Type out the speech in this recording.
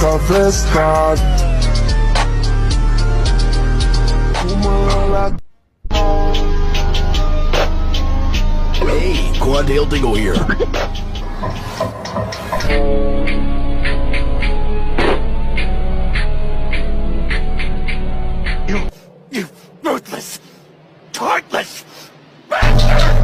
confiscado. Uma lata. Hey, Quad Dale Dingle here. you, you ruthless, heartless bastard!